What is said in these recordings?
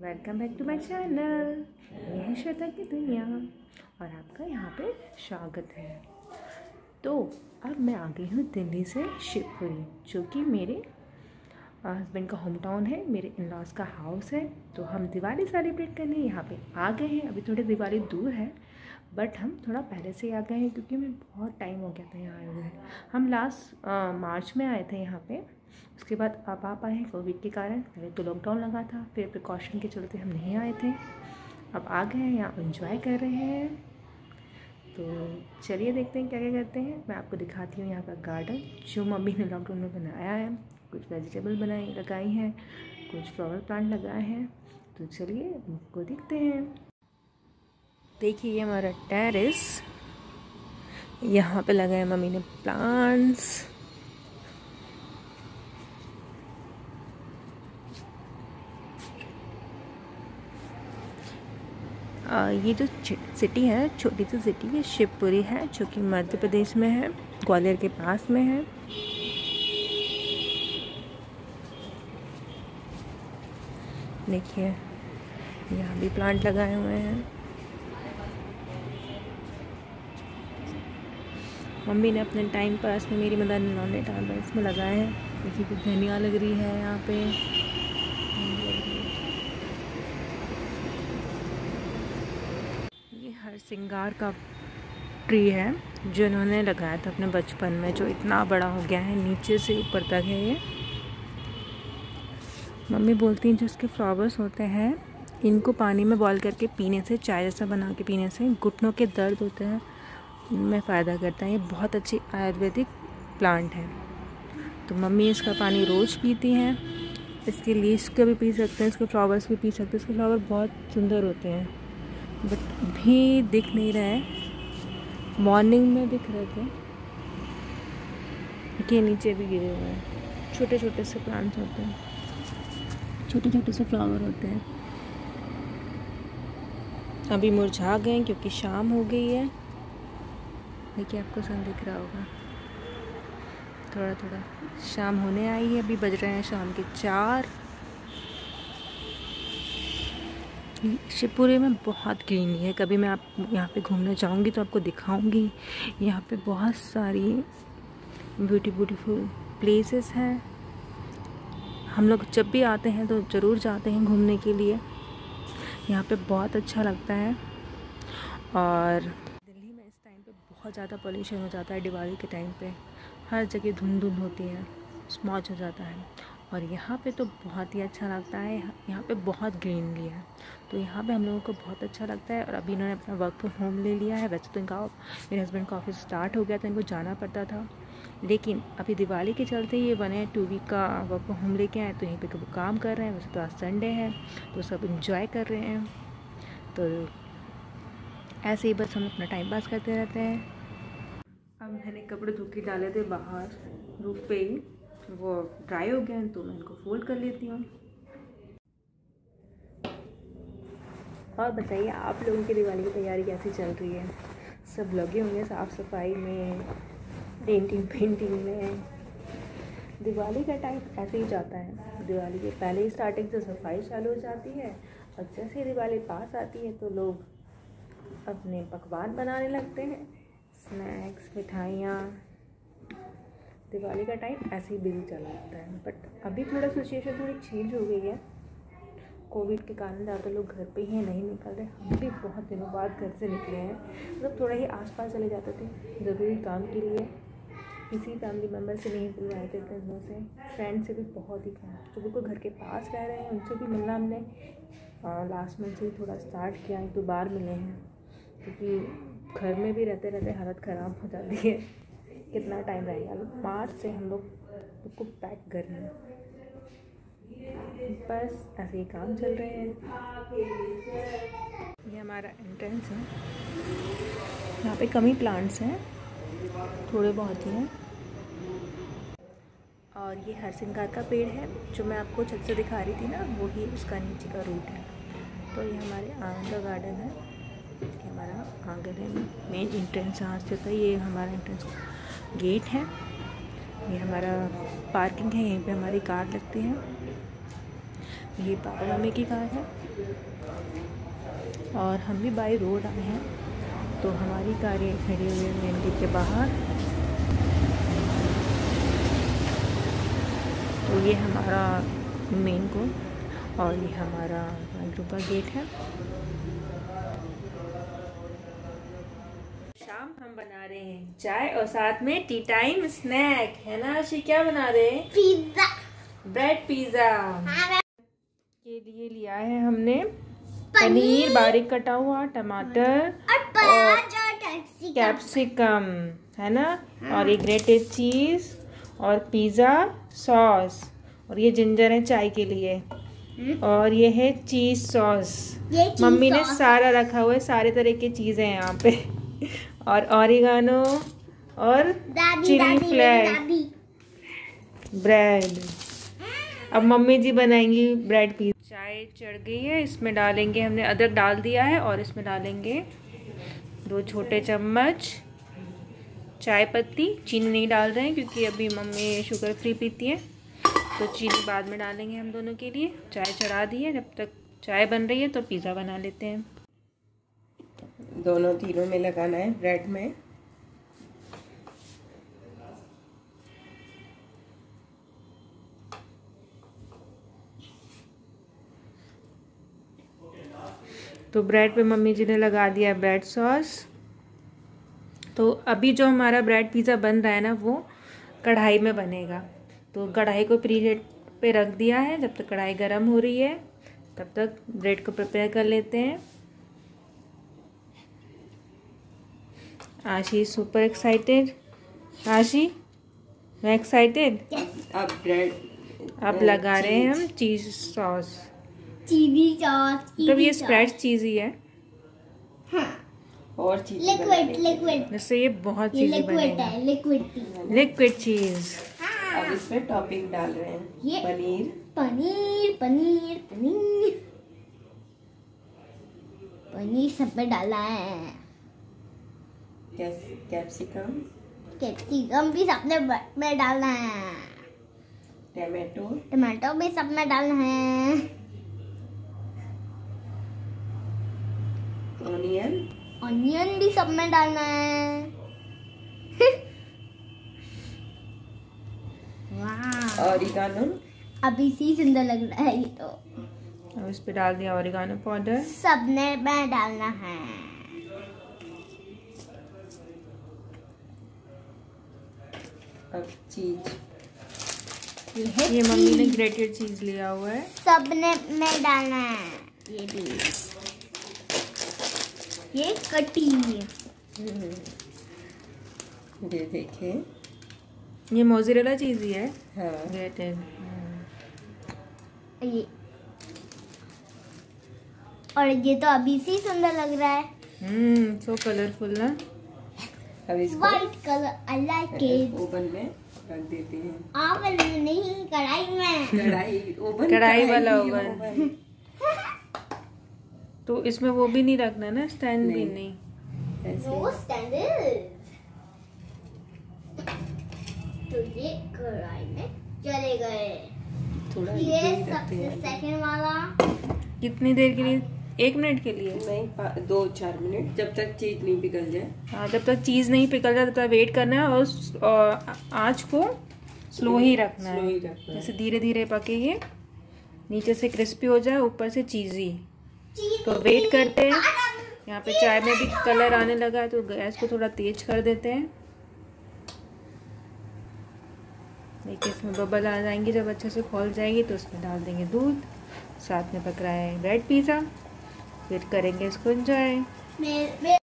Welcome back to my channel ये है श्वेता की दुनिया, और आपका यहाँ पे स्वागत है। तो अब मैं आ गई हूँ दिल्ली से शिवपुरी, जो कि मेरे हस्बैंड का होम टाउन है, मेरे इन लॉज का हाउस है। तो हम दिवाली सेलिब्रेट करने यहाँ पे आ गए हैं। अभी थोड़ी दिवाली दूर है बट हम थोड़ा पहले से ही आ गए हैं, क्योंकि हमें बहुत टाइम हो गया था यहाँ आए हुए। हम लास्ट मार्च में आए थे यहाँ पे। उसके बाद आप आए हैं कोविड के कारण। पहले तो लॉकडाउन लगा था, फिर प्रिकॉशन के चलते हम नहीं आए थे। अब आ गए हैं यहाँ इंजॉय कर रहे हैं। तो चलिए देखते हैं क्या क्या करते हैं। मैं आपको दिखाती हूँ यहाँ का गार्डन जो मम्मी ने लॉकडाउन में बनाया है। कुछ वेजिटेबल बनाई, लगाई हैं, कुछ फ्लावर प्लांट लगाए हैं। तो चलिए उनको देखते हैं। देखिए, ये हमारा टेरेस यहाँ पे लगाए मम्मी ने प्लांट्स ये जो सिटी है, छोटी सी सिटी है, शिवपुरी है, जो कि मध्य प्रदेश में है, ग्वालियर के पास में है। देखिए, यहाँ भी प्लांट लगाए हुए हैं। मम्मी ने अपने टाइम पास में मेरी मदर ने टाइम इसमें लगाए हैं। देखिए कुछ धनिया लग रही है यहाँ पे ये हर सिंगार का ट्री है जो इन्होंने लगाया था अपने बचपन में, जो इतना बड़ा हो गया है, नीचे से ऊपर तक है ये। मम्मी बोलती हैं, जो इसके फ्लावर्स होते हैं, इनको पानी में बॉईल करके पीने से, चाय जैसा बना के पीने से, घुटनों के दर्द होते हैं, उनमें फ़ायदा करता है। ये बहुत अच्छी आयुर्वेदिक प्लांट है। तो मम्मी इसका पानी रोज़ पीती हैं। इसके लीव्स का भी पी सकते हैं, इसके फ्लावर्स भी पी सकते हैं। इसके फ्लावर बहुत सुंदर होते हैं। बट भी दिख नहीं रहा है। मॉर्निंग में दिख रहे थे। के नीचे भी गिरे हुए हैं। छोटे छोटे से प्लांट्स होते हैं। छोटे छोटे से फ्लावर होते हैं। अभी मुरझा गए हैं क्योंकि शाम हो गई है। देखिए, आपको सन दिख रहा होगा। थोड़ा थोड़ा शाम होने आई है। अभी बज रहे हैं शाम के चार। शिवपुरी में बहुत ग्रीनरी है। कभी मैं आप यहाँ पे घूमने जाऊँगी तो आपको दिखाऊँगी। यहाँ पे बहुत सारी ब्यूटी ब्यूटीफुल प्लेसेस हैं। हम लोग जब भी आते हैं तो ज़रूर जाते हैं घूमने के लिए। यहाँ पे बहुत अच्छा लगता है। और दिल्ली में इस टाइम पे बहुत ज़्यादा पोल्यूशन हो जाता है दिवाली के टाइम पे। हर जगह धुंध धुंध होती है। स्मॉच हो जाता है। और यहाँ पे तो बहुत ही अच्छा लगता है। यहाँ पे बहुत ग्रीनरी है। तो यहाँ पे हम लोगों को बहुत अच्छा लगता है और अभी इन्होंने अपना वर्क फ्रॉम होम ले लिया है। वैसे तो इनका मेरे हस्बैंड का ऑफ़िस स्टार्ट हो गया था, इनको जाना पड़ता था। लेकिन अभी दिवाली के चलते ये बने टू वीक का वर्क फ्रॉम होम लेके आए तो यहीं पे काम कर रहे हैं। वैसे तो आज संडे है तो सब इंजॉय कर रहे हैं। तो ऐसे ही बस हम अपना टाइम पास करते रहते हैं। अब मैंने कपड़े धो के डाले थे बाहर रूप पे वो ड्राई हो गए हैं तो मैं इनको फोल्ड कर लेती हूँ। और बताइए, आप लोगों की दिवाली की तैयारी कैसी चल रही है? सब लगे होंगे साफ़ सफ़ाई में पेंटिंग पेंटिंग में। दिवाली का टाइम ऐसे ही जाता है। दिवाली के पहले ही स्टार्टिंग से सफ़ाई चालू हो जाती है, और जैसे ही दिवाली पास आती है तो लोग अपने पकवान बनाने लगते हैं। स्नैक्स मिठाइयाँ दिवाली का टाइम ऐसे ही बिज़ी चला जाता है। बट अभी थोड़ा सिचुएशन थोड़ी चेंज हो गई है। कोविड के कारण ज़्यादा लोग घर पे ही नहीं निकल रहे। हम भी बहुत दिनों बाद घर से निकले हैं। मतलब थोड़ा ही आसपास चले जाते थे, ज़रूरी काम के लिए। किसी फैमिली मेंबर से नहीं रहे थे दिनों से। फ्रेंड से भी बहुत ही कम। जो बिल्कुल घर के पास रह रहे हैं, उनसे भी मिलना हमने लास्ट मंथ से ही थोड़ा स्टार्ट किया। एक दो बार मिले हैं। क्योंकि घर में भी रहते रहते हालत ख़राब हो जाती है। कितना टाइम रहेगा मार्च से हम लोग उसको पैक कर रहे हैं। बस ऐसे काम चल रहे हैं। ये हमारा एंट्रेंस है। यहाँ पे कमी प्लांट्स हैं। थोड़े बहुत ही हैं। और ये हर सिंगार का पेड़ है, जो मैं आपको छत से दिखा रही थी ना, वो ही उसका नीचे का रूट है। तो ये हमारे आँगन का गार्डन है। ये हमारा आँगन है मेन इंट्रेंस यहाँ से होता है ये हमारा इंट्रेंस गेट है। ये हमारा पार्किंग है, यहीं पे हमारी कार लगती है। ये पापा मम्मी की कार है। और हम भी बाई रोड आए हैं। तो हमारी कारें खड़ी हुई है मेन के बाहर। तो ये हमारा मेन को और ये हमारा का गेट है शाम हम बना रहे हैं चाय और साथ में टी टाइम स्नैक। है ना आशी क्या बना रहे हैं? पिज्जा। Bread pizza. के लिए लिया है हमने पनीर। बारीक कटा हुआ टमाटर और कैप्सिकम। है ना? और ये ग्रेटेड चीज़ और पिज़्ज़ा सॉस। और ये जिंजर है चाय के लिए। और ये है चीज़ सॉस। मम्मी ने सारा रखा हुआ है सारे तरह की चीज़ें हैं यहाँ पे। और ऑरिगानो और चिली फ्लेक्स ब्रेड अब मम्मी जी बनाएँगी ब्रेड पीस चाय चढ़ गई है इसमें डालेंगे हमने अदरक डाल दिया है और इसमें डालेंगे दो छोटे चम्मच चाय पत्ती। चीनी नहीं डाल रहे हैं क्योंकि अभी मम्मी शुगर फ्री पीती है। तो चीनी बाद में डालेंगे हम दोनों के लिए। चाय चढ़ा दी है जब तक चाय बन रही है तो पिज़्ज़ा बना लेते हैं। दोनों तीनों में लगाना है ब्रेड में। तो ब्रेड पे मम्मी जी ने लगा दिया ब्रेड सॉस तो अभी जो हमारा ब्रेड पिज़्ज़ा बन रहा है ना, वो कढ़ाई में बनेगा। तो कढ़ाई को प्री हीट पे रख दिया है, जब तक कढ़ाई गर्म हो रही है, तब तक ब्रेड को प्रिपेयर कर लेते हैं। आशी सुपर एक्साइटेड आशी मैं एक्साइटेड अब ब्रेड अब लगा रहे हैं हम चीज़ सॉस चीनी सॉस मतलब ये स्प्रेड चीज़ ही. है. और चीज़ लिक्विड लिक्विड जिससे ये बहुत ये बनेगी. लिक्विड लिक्विड चीज़ अब इसमें टॉपिंग डाल रहे हैं। ये- पनीर। पनीर पनीर पनीर। पनीर सब में डाला है। कैप्सिकम? कैप्सिकम भी सबने में डालना है। टमाटो? टमाटो भी सब में डालना है। ऑनियन? ऑनियन भी सब में डालना है। वाह। अभी सी सुंदर लग रहा है ये तो। अब इस पे डाल दिया ऑरिगानो पाउडर। सबने में डालना है। अब चीज़। ये ये मम्मी ने ग्रेटेड चीज़ लिया हुआ है। सबने में डालना है। ये भी। ये कटी ये देखें। ये मोजरेला चीज़ ही है। हाँ। ग्रेटेड ये। और ये तो अभी से ही सुंदर लग रहा है। हम्म सो कलरफुल ना। अब इसको white colour I like it oven में रख देते हैं। आवन नहीं कढ़ाई में। कढ़ाई ओवन कढ़ाई वाला ओवन। तो इसमें वो भी नहीं रखना ना स्टैंड भी नहीं। नो स्टैंडर्ड तो ये कढ़ाई में चले गए। थोड़ा ये सबसे सेकंड वाला। कितनी देर के लिए एक मिनट के लिए? नहीं दो चार मिनट जब तक चीज़ नहीं पिघल जाए। हाँ जब तक चीज़ नहीं पिघल जाए तब तक वेट करना है और आँच को स्लो ही रखना स्लो है ही रखना जैसे धीरे धीरे पके ये नीचे से क्रिस्पी हो जाए ऊपर से चीज़ी तो वेट करते हैं। यहाँ पे चाय में भी कलर आने लगा है तो गैस को थोड़ा तेज कर देते हैं। देखिए इसमें बबल आ जाएँगे जब अच्छे से खोल जाएगी तो उसमें डाल देंगे दूध। साथ में पक रहा है ब्रेड पिज़्ज़ा फिर करेंगे इसको मेरे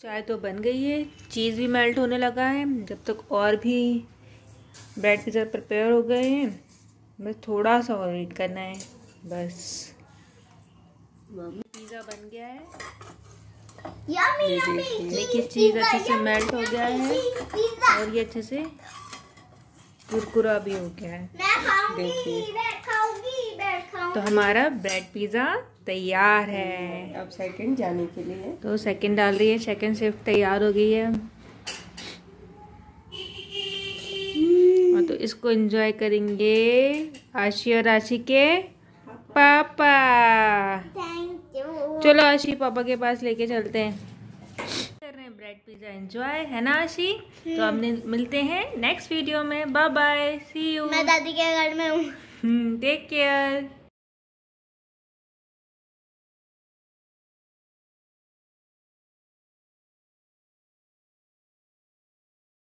चाय तो बन गई है चीज़ भी मेल्ट होने लगा है जब तक और भी ब्रेड पिज़्ज़ा प्रिपेयर हो गए हैं बस थोड़ा सा और वेट करना है बस। पिज़्ज़ा बन गया है। यम्मी देखिए। चीज़ अच्छे से मेल्ट हो गया है और ये अच्छे से कुरकुरा भी हो गया है। देखिए। तो हमारा ब्रेड पिज़्ज़ा तैयार है। अब सेकंड जाने के लिए। तो सेकंड डाल रही है सेकंड शिफ्ट तैयार हो गई है। और तो इसको एंजॉय करेंगे आशी और राशि के पापा। चलो आशी पापा के पास लेके चलते हैं। कर रहे हैं ब्रेड पिज्जा एंजॉय है ना आशी? तो हमने मिलते हैं नेक्स्ट वीडियो में। बाय बाय सी यू मैं दादी के घर में हूँ। Take care